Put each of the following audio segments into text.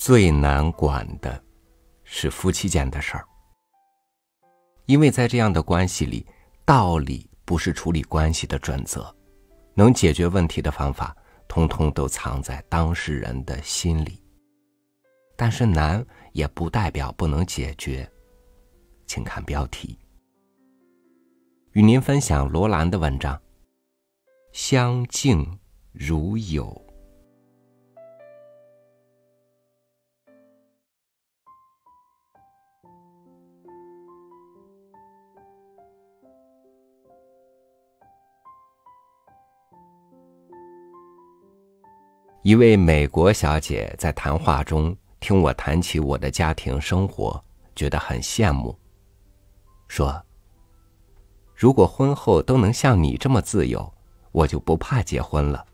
最难管的是夫妻间的事儿，因为在这样的关系里，道理不是处理关系的准则，能解决问题的方法，通通都藏在当事人的心里。但是难也不代表不能解决，请看标题。与您分享罗兰的文章：相敬如友。一位美国小姐在谈话中听我谈起我的家庭生活，觉得很羡慕，说：“如果婚后都能像你这么自由，我就不怕结婚了。”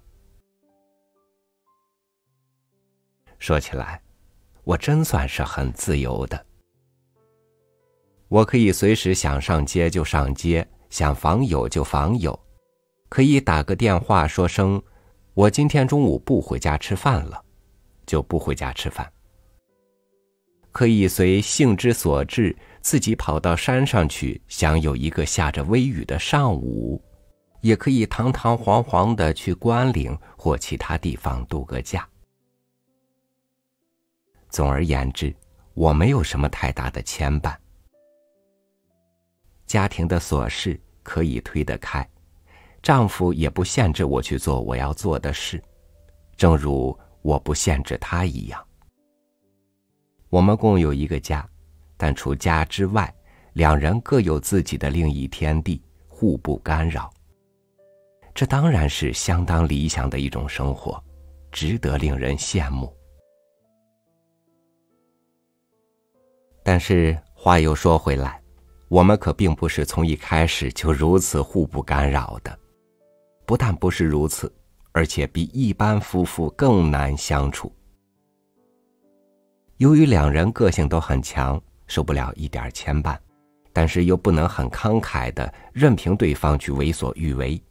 说起来，我真算是很自由的。我可以随时想上街就上街，想访友就访友，可以打个电话说声。我今天中午不回家吃饭了，就不回家吃饭。可以随性之所至，自己跑到山上去享有一个下着微雨的上午，也可以堂堂皇皇的去关岭或其他地方度个假。总而言之，我没有什么太大的牵绊，家庭的琐事可以推得开。丈夫也不限制我去做我要做的事，正如我不限制他一样。我们共有一个家，但除家之外，两人各有自己的另一天地，互不干扰。这当然是相当理想的一种生活，值得令人羡慕。但是话又说回来，我们可并不是从一开始就如此互不干扰的。不但不是如此，而且比一般夫妇更难相处。由于两人个性都很强，受不了一点牵绊，但是又不能很慷慨的任凭对方去为所欲为，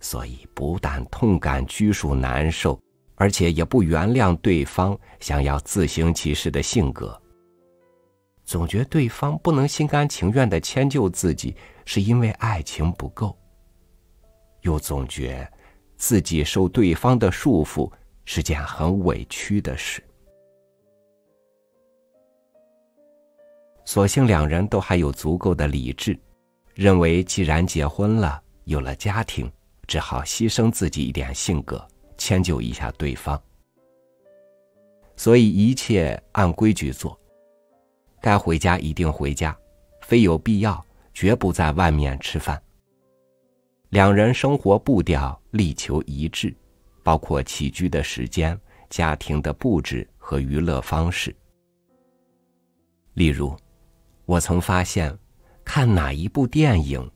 所以不但痛感拘束难受，而且也不原谅对方想要自行其事的性格。总觉对方不能心甘情愿的迁就自己，是因为爱情不够。又总觉自己受对方的束缚是件很委屈的事。所幸两人都还有足够的理智，认为既然结婚了，有了家庭，只好牺牲自己一点性格，迁就一下对方。所以一切按规矩做，该回家一定回家，非有必要，绝不在外面吃饭。两人生活步调力求一致，包括起居的时间、家庭的布置和娱乐方式。例如，我曾发现，看哪一部电影，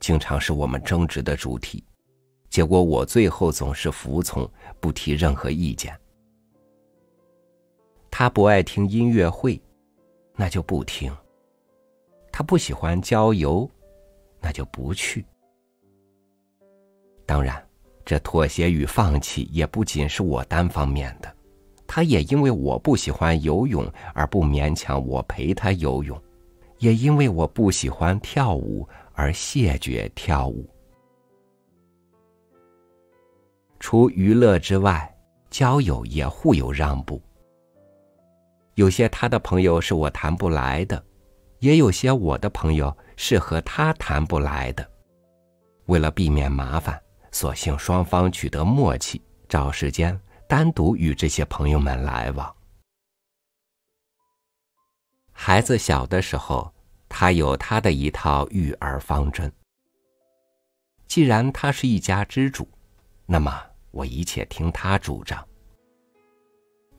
经常是我们争执的主题，结果我最后总是服从，不提任何意见。他不爱听音乐会，那就不听；他不喜欢郊游，那就不去。当然，这妥协与放弃也不仅是我单方面的，他也因为我不喜欢游泳而不勉强我陪他游泳，也因为我不喜欢跳舞而谢绝跳舞。除娱乐之外，交友也互有让步。有些他的朋友是我谈不来的，也有些我的朋友是和他谈不来的。为了避免麻烦。索性双方取得默契，找时间单独与这些朋友们来往。孩子小的时候，他有他的一套育儿方针。既然他是一家之主，那么我一切听他主张。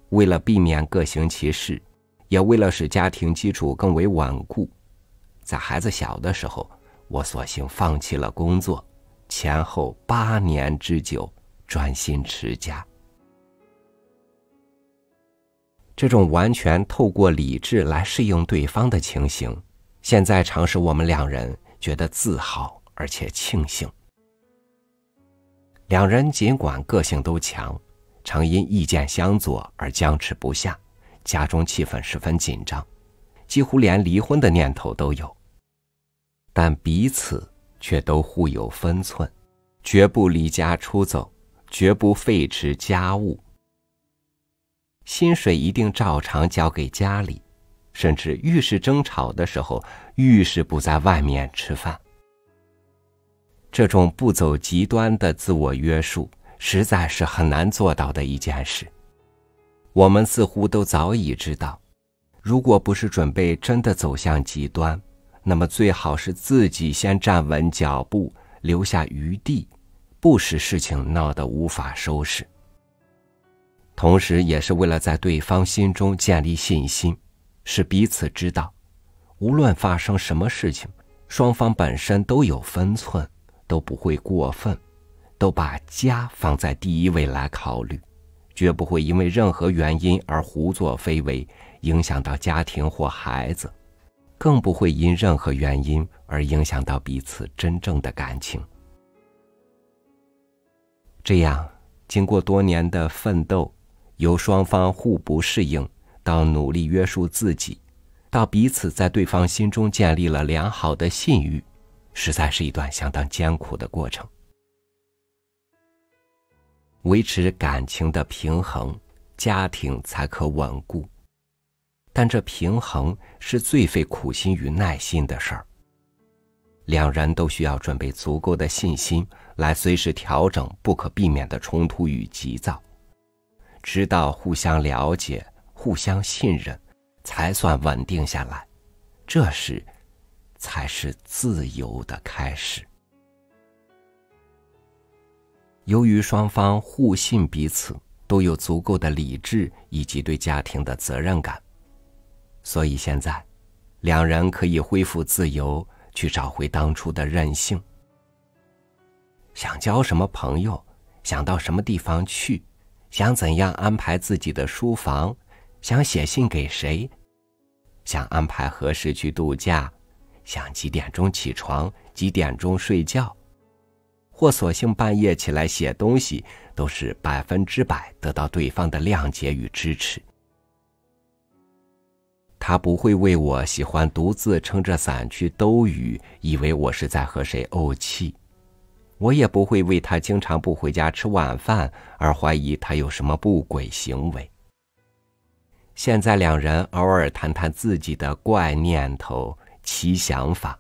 为了避免各行其事，也为了使家庭基础更为稳固，在孩子小的时候，我索性放弃了工作。前后八年之久，专心持家。这种完全透过理智来适应对方的情形，现在常使我们两人觉得自豪而且庆幸。两人尽管个性都强，常因意见相左而僵持不下，家中气氛十分紧张，几乎连离婚的念头都有。但彼此却都互有分寸，绝不离家出走，绝不废弛家务。薪水一定照常交给家里，甚至遇事争吵的时候，遇事不在外面吃饭。这种不走极端的自我约束，实在是很难做到的一件事。我们似乎都早已知道，如果不是准备真的走向极端，那么最好是自己先站稳脚步，留下余地，不使事情闹得无法收拾。同时，也是为了在对方心中建立信心，使彼此知道，无论发生什么事情，双方本身都有分寸，都不会过分，都把家放在第一位来考虑。绝不会因为任何原因而胡作非为，影响到家庭或孩子，更不会因任何原因而影响到彼此真正的感情。这样，经过多年的奋斗，由双方互不适应，到努力约束自己，到彼此在对方心中建立了良好的信誉，实在是一段相当艰苦的过程。维持感情的平衡，家庭才可稳固。但这平衡是最费苦心与耐心的事儿。两人都需要准备足够的信心，来随时调整不可避免的冲突与急躁，直到互相了解、互相信任，才算稳定下来。这时，才是自由的开始。由于双方互信彼此，都有足够的理智以及对家庭的责任感，所以现在，两人可以恢复自由，去找回当初的任性。想交什么朋友，想到什么地方去，想怎样安排自己的书房，想写信给谁，想安排何时去度假，想几点钟起床，几点钟睡觉。或索性半夜起来写东西，都是百分之百得到对方的谅解与支持。他不会为我喜欢独自撑着伞去兜雨，以为我是在和谁怄气；我也不会为他经常不回家吃晚饭而怀疑他有什么不轨行为。现在两人偶尔谈谈自己的怪念头、奇想法。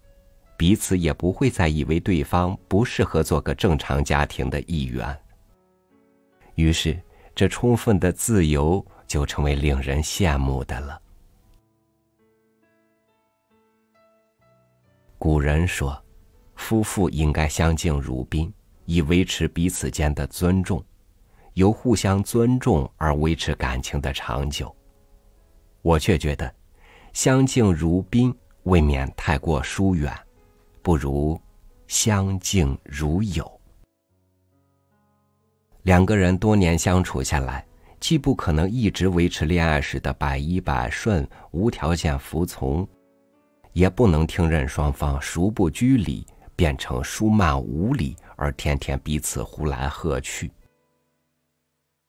彼此也不会再以为对方不适合做个正常家庭的一员。于是，这充分的自由就成为令人羡慕的了。古人说，夫妇应该相敬如宾，以维持彼此间的尊重，由互相尊重而维持感情的长久。我却觉得，相敬如宾未免太过疏远。不如相敬如友。两个人多年相处下来，既不可能一直维持恋爱时的百依百顺、无条件服从，也不能听任双方孰不拘礼变成疏慢无礼，而天天彼此呼来喝去。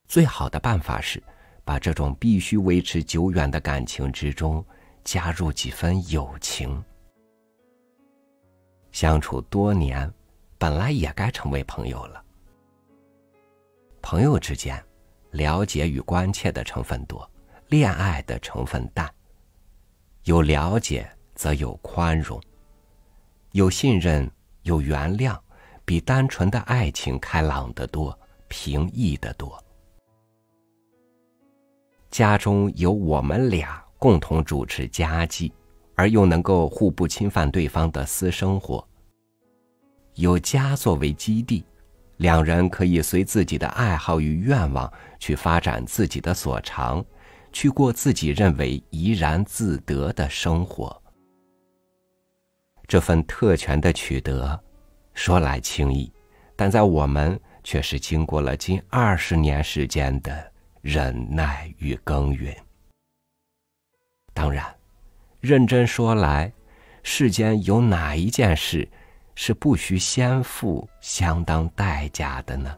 最好的办法是，把这种必须维持久远的感情之中，加入几分友情。相处多年，本来也该成为朋友了。朋友之间，了解与关切的成分多，恋爱的成分淡。有了解，则有宽容；有信任，有原谅，比单纯的爱情开朗得多，平易得多。家中有我们俩共同主持家计。而又能够互不侵犯对方的私生活。有家作为基地，两人可以随自己的爱好与愿望去发展自己的所长，去过自己认为怡然自得的生活。这份特权的取得，说来轻易，但在我们却是经过了近二十年时间的忍耐与耕耘。当然。认真说来，世间有哪一件事是不需先付相当代价的呢？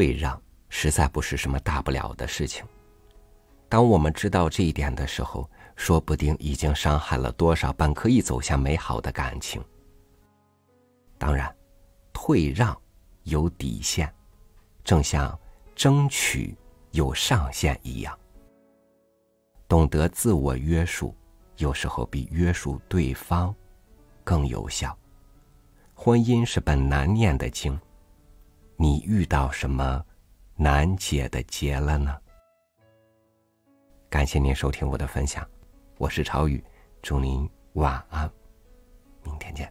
退让实在不是什么大不了的事情。当我们知道这一点的时候，说不定已经伤害了多少本可以走向美好的感情。当然，退让有底线，正像争取有上限一样。懂得自我约束，有时候比约束对方更有效。婚姻是本难念的经，你遇到什么难解的结了呢？感谢您收听我的分享，我是朝宇，祝您晚安，明天见。